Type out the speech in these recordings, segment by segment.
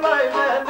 my man.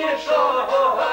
Krishna